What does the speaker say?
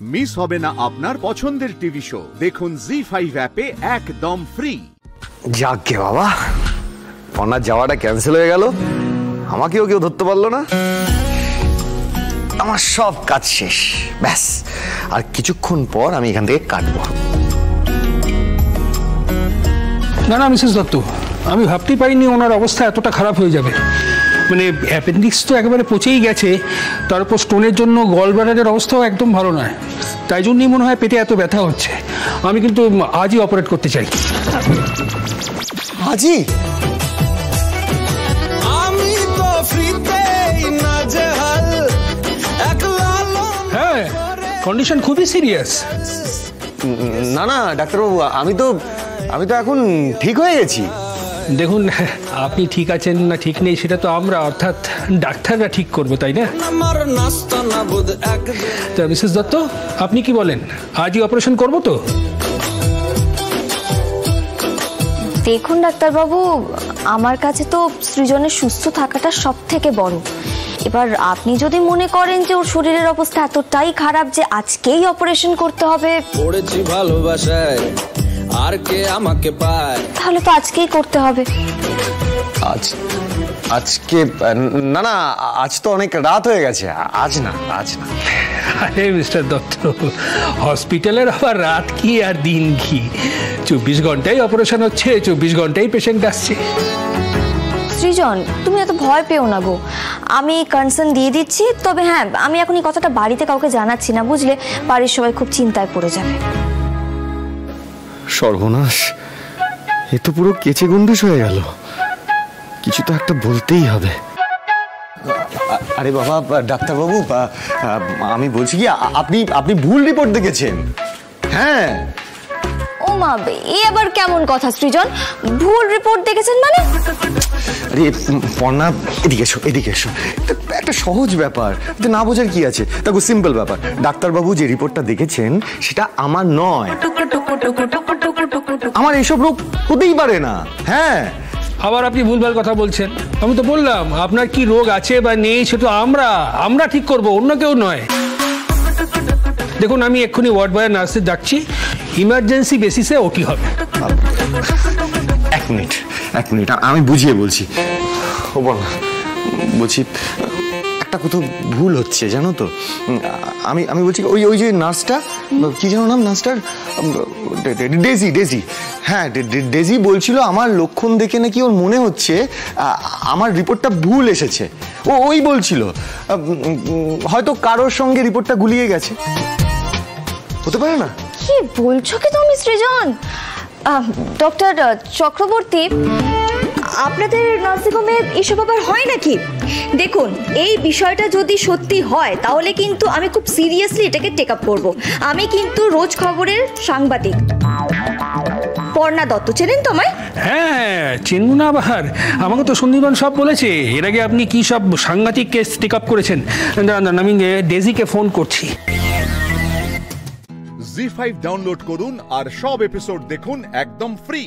Miss হবে না আপনার পছন্দের টিভি শো। দেখুন জি ফাইভ অ্যাপে একদম ফ্রি যাকে বাবা। পনার যাওয়াটা ক্যান্সেল হয়ে গেল। আমাকেও কেউ ধরতে পারল না। আমার সব কাজ শেষ। ব্যাস। আর কিছুক্ষণ পর আমি এখান থেকে কাটবো। না না মিসেস দত্ত আমি ভাবতেই পারিনি ওনার অবস্থা এতটা খারাপ হয়ে যাবে। মানে অ্যাপেন্ডিক্স তো একেবারে পচেই গেছে তার উপর স্টোনের জন্য গল ব্লাডারের অবস্থাও একদম ভালো নয়। তাই জন্যই মনে হয় পেটে এত ব্যথা হচ্ছে। আমি কিন্তু আজই অপারেট করতে চাই। আজই হ্যাঁ কন্ডিশন খুবই সিরিয়াস না না ডাক্তারবাবু আমি তো আমি তো এখন ঠিক হয়ে গেছি। দেখুন আপনি ঠিক আছেন না ঠিক নেই সেটা তো আমরা অর্থাৎ ডাক্তাররা ঠিক করব তাই না? তা মিসেস দত্ত আপনি কি বলেন? আজই অপারেশন করব তো? দেখুন ডাক্তারবাবু আমার কাছে তো সৃজনের সুস্থ থাকাটা সব থেকে বড়। এবার আপনি যদি মনে করেন যে ওর শরীরের অবস্থা এতটাই খারাপ যে আজকেই অপারেশন করতে হবে। পড়েছি ভালোবাসায়। আর কে আমাকে পায়? তাহলে তো আজকেই করতে হবে। আজ আজকে না না আজ তো অনেক রাত হয়ে গেছে। আজ না আজ না। আরে মিস্টার দত্ত হসপিটালের আবার রাত কি আর দিন কি চব্বিশ ঘন্টায় অপারেশন হচ্ছে চব্বিশ ঘন্টায় পেশেন্ট আসছে। সৃজন তুমি এত ভয় পেও না গো। আমি কনসার্ন দিয়ে দিচ্ছি তবে হ্যাঁ আমি এখন এই কথাটা বাড়িতে কাউকে জানাচ্ছি না বুঝলে? বাড়ির সবাই খুব চিন্তায় পড়ে যাবে। সর্বনাশ। এ তো পুরো কেচে গন্ডুস হয়ে গেল। কিছু তো একটা বলতেই হবে। আরে বাবা ডাক্তারবাবু আমি বলছি কি আপনি আপনি ভুল রিপোর্ট দেখেছেন। হ্যাঁ। ও মা এ আবার কেমন কথা সৃজন? ভুল রিপোর্ট দেখেছেন মানে? আরে পর্ণা এদিকে এসো এদিকে এসো। এটা একটা সহজ ব্যাপার এটা না বোঝার কি আছে? দেখো সিম্পল ব্যাপার। ডাক্তারবাবু যে রিপোর্টটা দেখেছেন সেটা আমার নয়। আমার এইসব রোগ হতেই পারে না। হ্যাঁ। আবার আপনি ভুলভাল কথা বলছেন। আমি তো বললাম আপনার কি রোগ আছে বা নেই সেটা আমরা আমরা ঠিক করব অন্য কেউ নয়। দেখুন আমি এক্ষুনি ওয়ার্ড বয় নার্সে ডাকছি ইমার্জেন্সি বেসিসে ওটি হবে? এক মিনিট এক মিনিট আমি বুঝিয়ে বলছি। ও বল বলছি একটা কোথাও ভুল হচ্ছে, জানো তো? আমি আমি বলছি ওই ওই যে নার্সটা, কি যেন নাম নার্সটার? Daisy Daisy. হ্যাঁ ডেজি বলছিল আমার লক্ষণ দেখে নাকি ওর মনে হচ্ছে আমার রিপোর্টটা ভুল এসেছে। ও, ওই বলছিল। হয়তো কারোর সঙ্গে রিপোর্টটা গুলিয়ে গেছে। হতে পারে না? কি বলছো কি তুমি, সৃজন? ডক্টর চক্রবর্তী? আপনাদের নার্সিংহোমে এসব আবার হয় নাকি? দেখুন এই বিষয়টা যদি সত্যি হয় তাহলে কিন্তু আমি খুব সিরিয়াসলি এটাকে টেক আপ করব। আমি কিন্তু রোজ খবরের সাংবাদিক। পর্ণা দত্ত চেনেন তো আমায়? হ্যাঁ চিনব না আবার। আমাকে তো সন্দীপন সব বলেছে। এর আগে আপনি কি সব সাংঘাতিক কেস টেক আপ করেছেন? দাঁড়ান, আমি ডেজিকে ফোন করছি। জি ফাইভ ডাউনলোড করুন আর সব এপিসোড দেখুন একদম ফ্রি